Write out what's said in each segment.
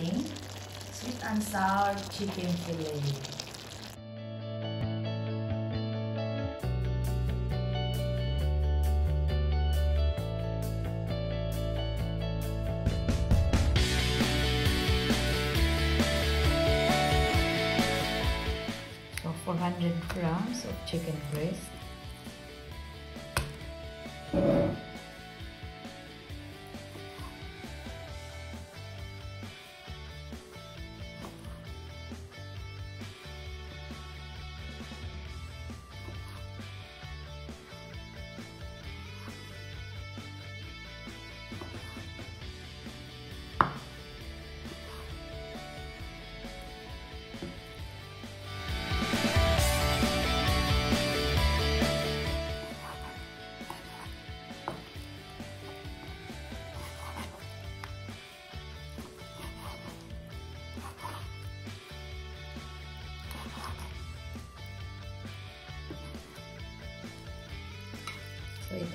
sweet and sour chicken fillet. So 400 grams of chicken breast.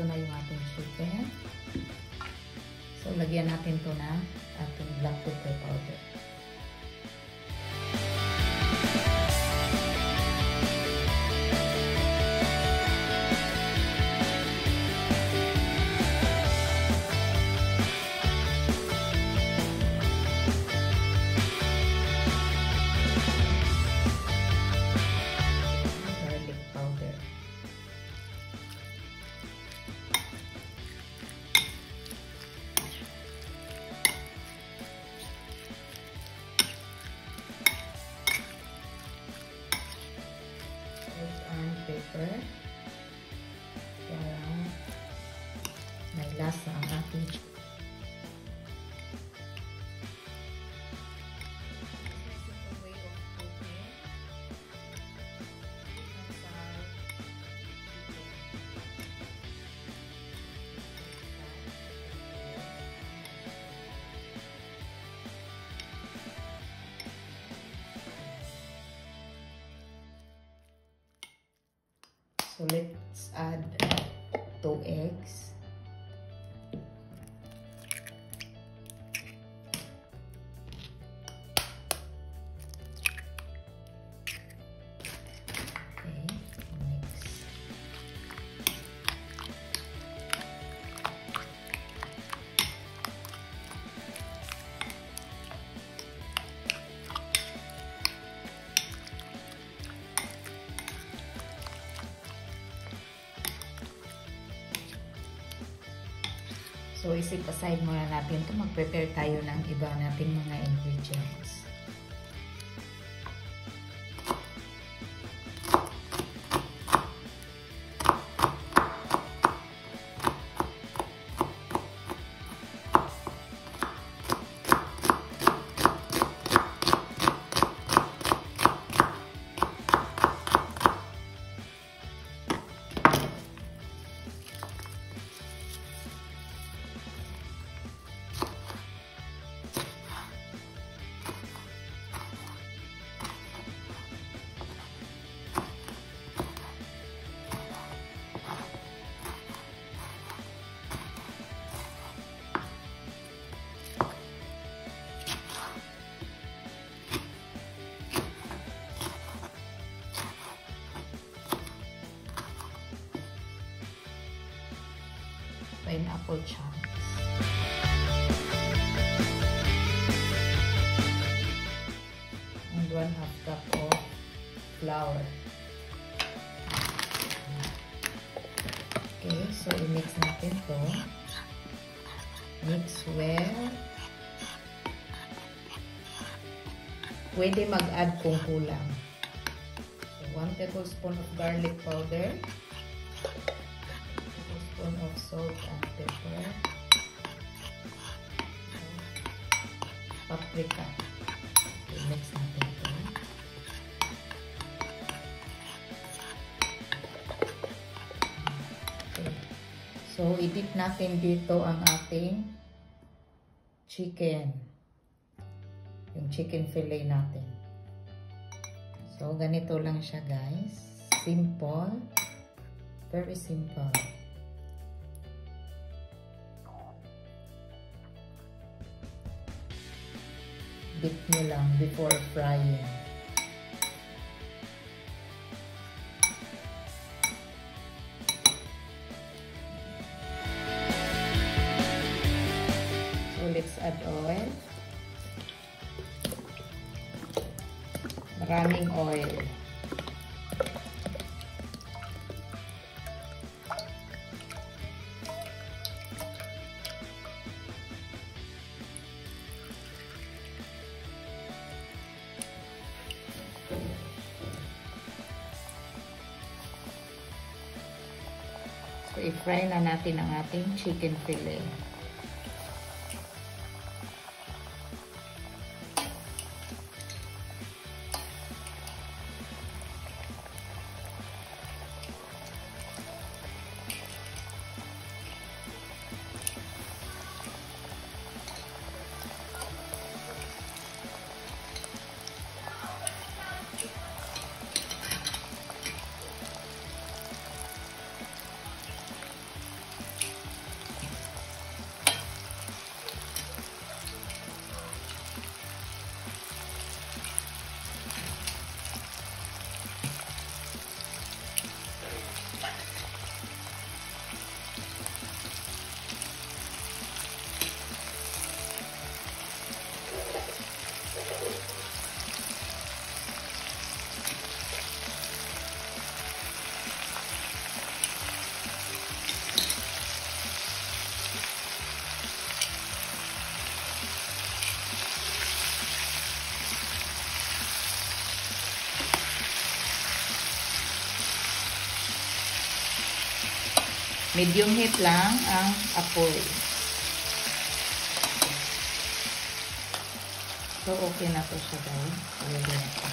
Ito na yung ating chicken. So, lagyan natin to na ating black pepper powder. Add two eggs. So, isip aside muna natin ito. Mag-prepare tayo ng iba nating mga ingredients. 1 half cup of flour. Okay, so i-mix natin to. Mix well. Pwede mag-add kung kulang. So, 1 tablespoon of garlic powder. 1 tablespoon of salt and pepper. Paprika. So, i-dip natin dito ang ating chicken. Yung chicken fillet natin. So, ganito lang siya guys. Simple. Very simple. Beat nyo lang before frying. Oil. Maraming oil. So, i-fry na natin ang ating chicken fillet. Medium heat lang ang apoy. So, okay na to siya guys. Pwede na to.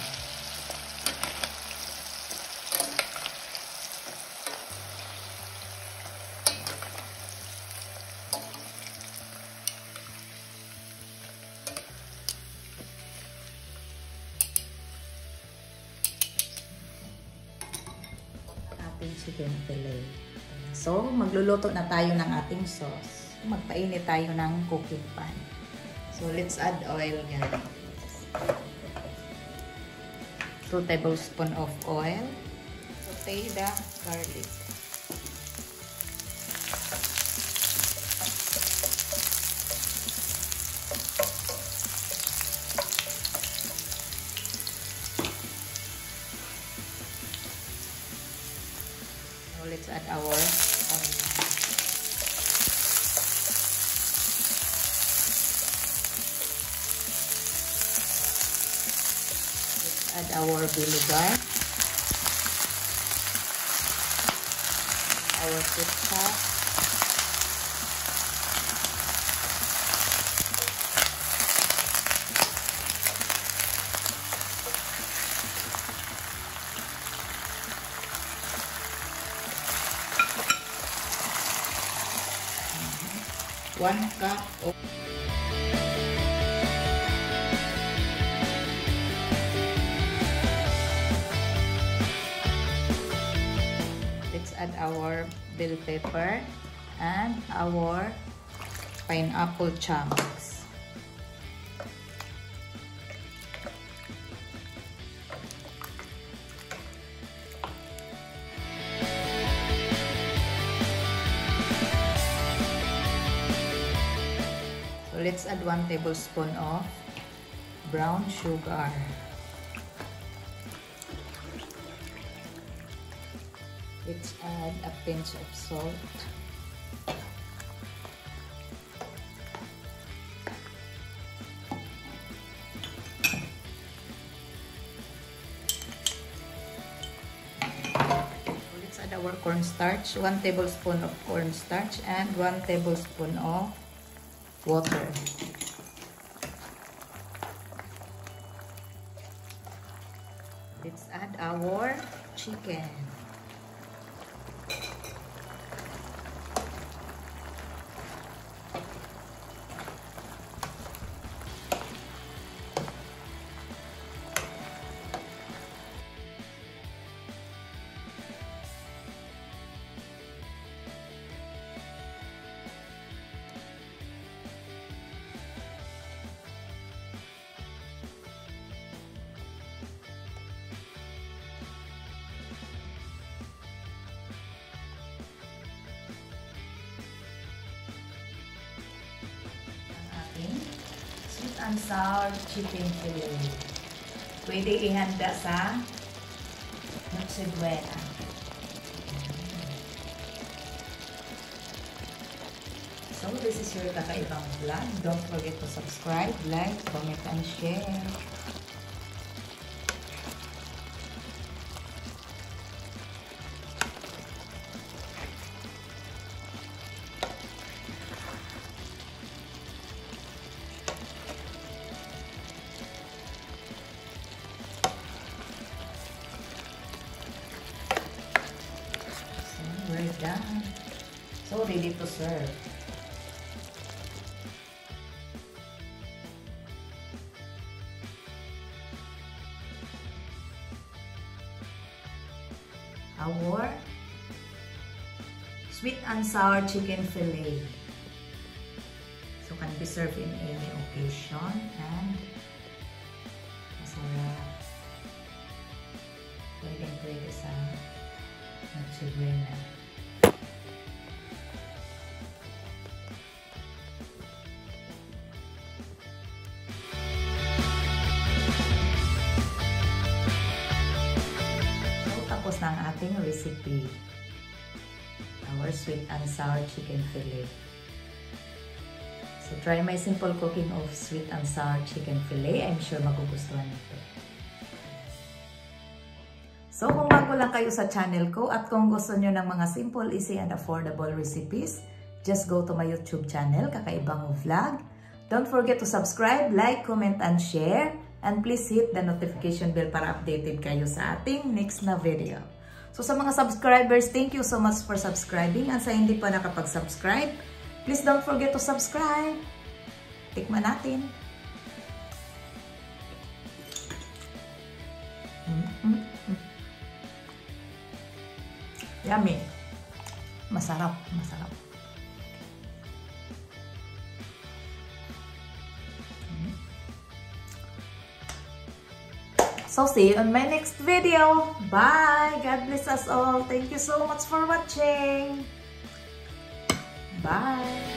ating chicken fillet. So, magluluto na tayo ng ating sauce. Magpainit tayo ng cooking pan. So, let's add oil guys. 2 tablespoon of oil. Saute the garlic. Add our vinegar. Our ketchup. One cup of add our bell pepper and our pineapple chunks. So let's add 1 tablespoon of brown sugar. Let's add a pinch of salt. Let's add our cornstarch. 1 tablespoon of cornstarch and 1 tablespoon of water. Let's add our chicken. And sour chicken fillet. Pwede ihanda sa Noche Buena. So, this is your kakaibang vlog. Don't forget to subscribe, like, comment, and share. We're done. So, ready to serve. Our sweet and sour chicken fillet. So, can be served in any occasion and masarap. Pwede pwede sa Noche Buena. Recipe. Our sweet and sour chicken fillet. So, try my simple cooking of sweet and sour chicken fillet. I'm sure magugustuhan nito. So, kung bago lang kayo sa channel ko at kung gusto nyo ng mga simple, easy, and affordable recipes, just go to my YouTube channel, Kakaibang Vlog. Don't forget to subscribe, like, comment, and share. And please hit the notification bell para updated kayo sa ating next na video. So, sa mga subscribers, thank you so much for subscribing. And sa hindi pa nakapag-subscribe, please don't forget to subscribe. Tikman natin. Mm -mm. Yummy. Masarap, masarap. So, see you on my next video. Bye! God bless us all. Thank you so much for watching. Bye!